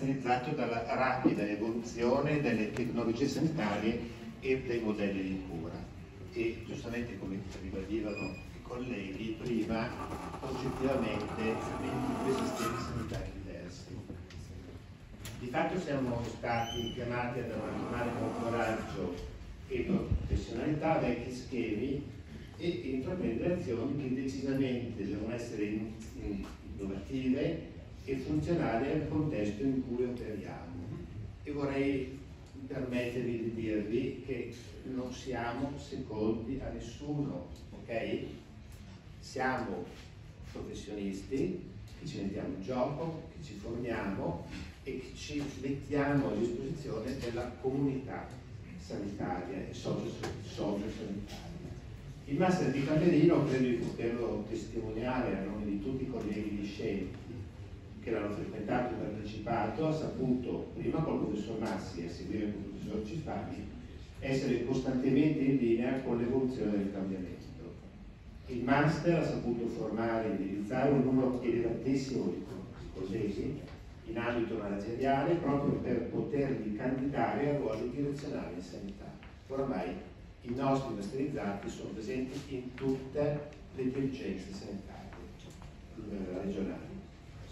caratterizzato dalla rapida evoluzione delle tecnologie sanitarie e dei modelli di cura. E giustamente come ribadivano i colleghi prima, oggettivamente due sistemi sanitari diversi. Di fatto siamo stati chiamati ad abbandonare con coraggio e professionalità vecchi schemi e intraprendere azioni che decisamente devono essere innovative e funzionale al contesto in cui operiamo. E vorrei permettervi di dirvi che non siamo secondi a nessuno, ok? Siamo professionisti che ci mettiamo in gioco, che ci formiamo e che ci mettiamo a disposizione della comunità sanitaria e socio-sanitaria. Il master di Camerino credo di poterlo testimoniare a nome di tutti i colleghi discenti che l'hanno frequentato e partecipato, ha saputo, prima col professor Massi e a seguire con il professor Cifani, essere costantemente in linea con l'evoluzione del cambiamento. Il master ha saputo formare e indirizzare un numero elevatissimo di colleghi in ambito manageriale proprio per poterli candidare a ruoli direzionali in sanità. Ormai i nostri masterizzati sono presenti in tutte le dirigenze sanitarie eh, regionali.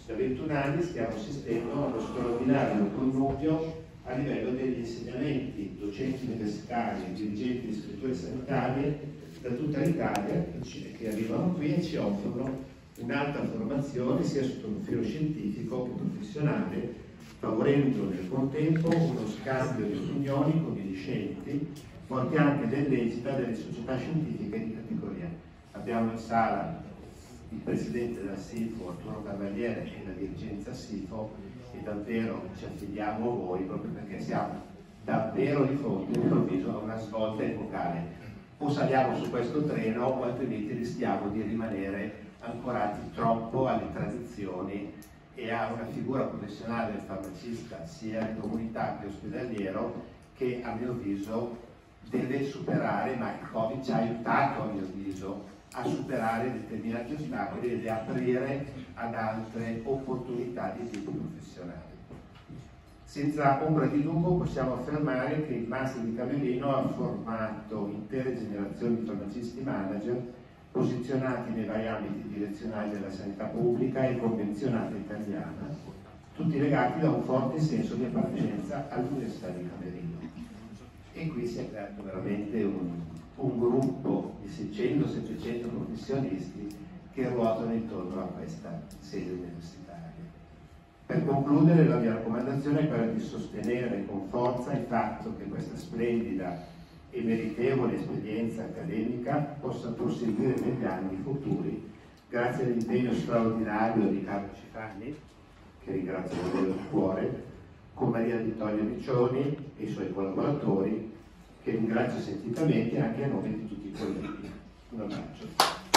Da 21 anni stiamo assistendo a uno straordinario connubio a livello degli insegnamenti, docenti universitari, dirigenti di strutture sanitarie da tutta l'Italia che arrivano qui e ci offrono un'alta formazione sia sotto un profilo scientifico che professionale, favorendo nel contempo uno scambio di opinioni con i discenti, forti anche dell'esita delle società scientifiche di categoria. Abbiamo in sala il presidente della SIFO, Arturo Cavaliere, e la dirigenza SIFO e davvero ci affidiamo a voi proprio perché siamo davvero di fronte improvviso a una svolta epocale. O saliamo su questo treno o altrimenti rischiamo di rimanere ancorati troppo alle tradizioni e a una figura professionale del farmacista sia in comunità che ospedaliero che a mio avviso deve superare, ma il Covid ci ha aiutato a mio avviso a superare determinati ostacoli ed aprire ad altre opportunità di tipo professionale. Senza ombra di dubbio possiamo affermare che il Master di Camerino ha formato intere generazioni di farmacisti manager posizionati nei vari ambiti direzionali della sanità pubblica e convenzionata italiana, tutti legati da un forte senso di appartenenza all'Università di Camerino. E qui si è creato veramente un, un gruppo di 600-700 professionisti che ruotano intorno a questa sede universitaria. Per concludere la mia raccomandazione è quella di sostenere con forza il fatto che questa splendida e meritevole esperienza accademica possa proseguire negli anni futuri grazie all'impegno straordinario di Carlo Cifani, che ringrazio davvero di cuore, con Maria Vittoria Riccioni e i suoi collaboratori che ringrazio sentitamente anche a nome di tutti i colleghi. Un abbraccio.